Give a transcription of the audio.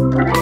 you